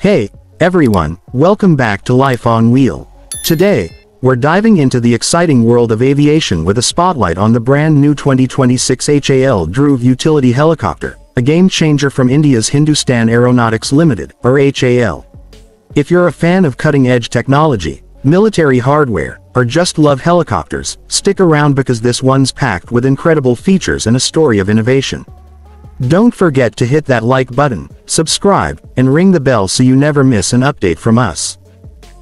Hey, everyone, welcome back to Life on Wheel. Today, we're diving into the exciting world of aviation with a spotlight on the brand new 2026 HAL Dhruv utility helicopter, a game changer from India's Hindustan Aeronautics Limited, or HAL. If you're a fan of cutting-edge technology, military hardware, or just love helicopters, stick around because this one's packed with incredible features and a story of innovation. Don't forget to hit that like button, subscribe, and ring the bell so you never miss an update from us.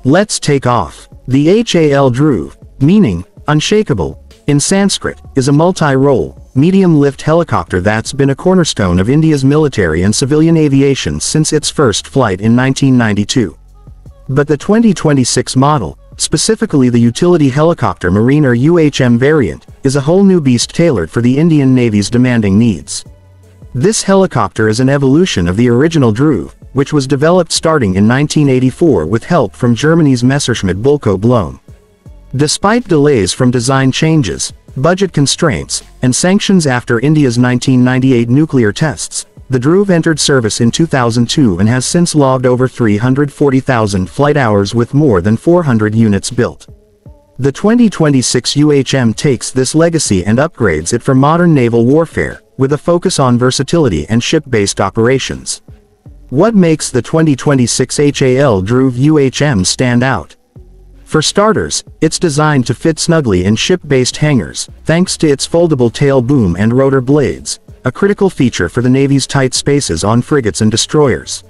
Let's take off. The HAL Dhruv, meaning, unshakable, in Sanskrit, is a multi-role, medium-lift helicopter that's been a cornerstone of India's military and civilian aviation since its first flight in 1992. But the 2026 model, specifically the utility helicopter marine or UHM variant, is a whole new beast tailored for the Indian Navy's demanding needs. This helicopter is an evolution of the original Dhruv, which was developed starting in 1984 with help from Germany's Messerschmitt Bölkow Blohm. Despite delays from design changes, budget constraints, and sanctions after India's 1998 nuclear tests, the Dhruv entered service in 2002 and has since logged over 340,000 flight hours with more than 400 units built. The 2026 UHM takes this legacy and upgrades it for modern naval warfare, with a focus on versatility and ship-based operations. What makes the 2026 HAL Dhruv UHM stand out? For starters, it's designed to fit snugly in ship-based hangars, thanks to its foldable tail boom and rotor blades, a critical feature for the Navy's tight spaces on frigates and destroyers.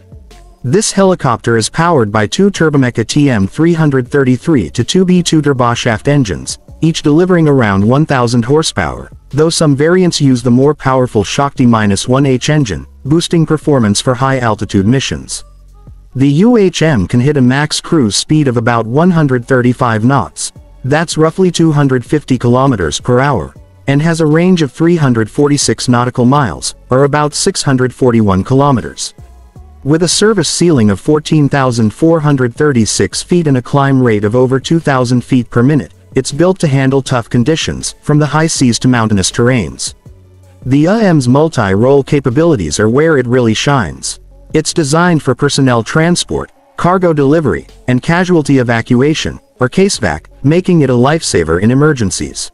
This helicopter is powered by two Turbomeca TM333 to 2B2 turboshaft engines, each delivering around 1,000 horsepower, though some variants use the more powerful Shakti-1H engine, boosting performance for high-altitude missions. The UHM can hit a max cruise speed of about 135 knots, that's roughly 250 kilometers per hour, and has a range of 346 nautical miles, or about 641 kilometers. With a service ceiling of 14,436 feet and a climb rate of over 2,000 feet per minute, it's built to handle tough conditions, from the high seas to mountainous terrains. The UHM's multi-role capabilities are where it really shines. It's designed for personnel transport, cargo delivery, and casualty evacuation, or CASEVAC, making it a lifesaver in emergencies.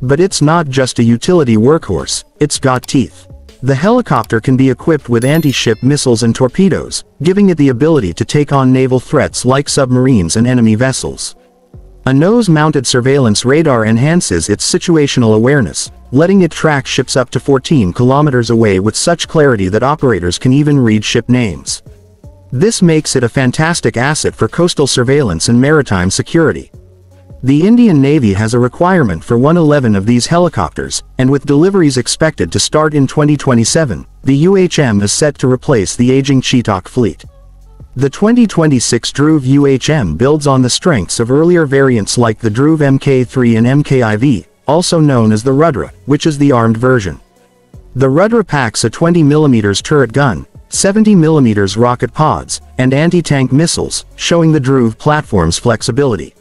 But it's not just a utility workhorse, it's got teeth. The helicopter can be equipped with anti-ship missiles and torpedoes, giving it the ability to take on naval threats like submarines and enemy vessels. A nose-mounted surveillance radar enhances its situational awareness, letting it track ships up to 14 kilometers away with such clarity that operators can even read ship names. This makes it a fantastic asset for coastal surveillance and maritime security. The Indian Navy has a requirement for 111 of these helicopters, and with deliveries expected to start in 2027, the UHM is set to replace the aging Chetak fleet. The 2026 Dhruv UHM builds on the strengths of earlier variants like the Dhruv Mk3 and MKIV, also known as the Rudra, which is the armed version. The Rudra packs a 20mm turret gun, 70mm rocket pods, and anti-tank missiles, showing the Dhruv platform's flexibility.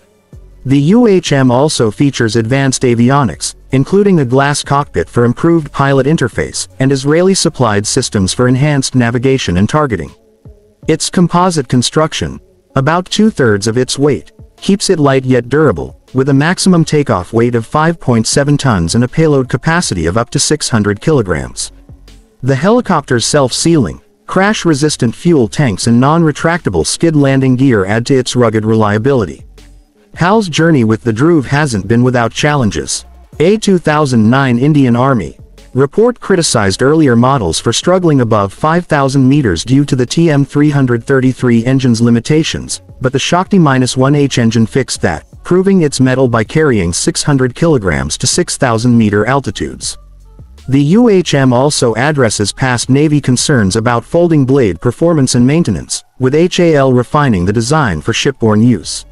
The UHM also features advanced avionics, including a glass cockpit for improved pilot interface, and Israeli-supplied systems for enhanced navigation and targeting. Its composite construction, about two-thirds of its weight, keeps it light yet durable, with a maximum takeoff weight of 5.7 tons and a payload capacity of up to 600 kilograms. The helicopter's self-sealing, crash-resistant fuel tanks and non-retractable skid landing gear add to its rugged reliability. HAL's journey with the Dhruv hasn't been without challenges. A 2009 Indian Army, Report criticized earlier models for struggling above 5,000 meters due to the TM333 engine's limitations, but the Shakti-1H engine fixed that, proving its mettle by carrying 600 kilograms to 6,000 meter altitudes. The UHM also addresses past Navy concerns about folding blade performance and maintenance, with HAL refining the design for shipborne use.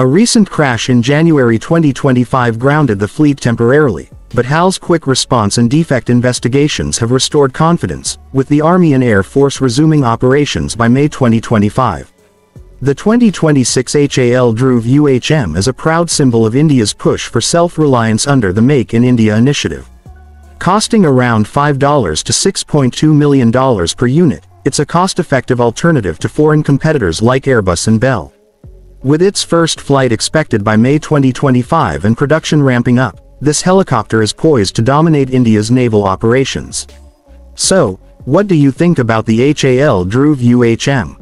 A recent crash in January 2025 grounded the fleet temporarily, but HAL's quick response and defect investigations have restored confidence, with the Army and Air Force resuming operations by May 2025. The 2026 HAL Dhruv UHM is a proud symbol of India's push for self-reliance under the Make in India initiative. Costing around $5 to $6.2 million per unit, it's a cost-effective alternative to foreign competitors like Airbus and Bell. With its first flight expected by May 2025 and production ramping up, this helicopter is poised to dominate India's naval operations. So, what do you think about the HAL Dhruv UHM?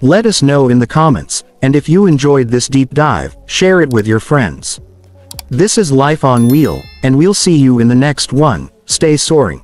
Let us know in the comments, and if you enjoyed this deep dive, share it with your friends. This is Life on Wheel, and we'll see you in the next one, stay soaring.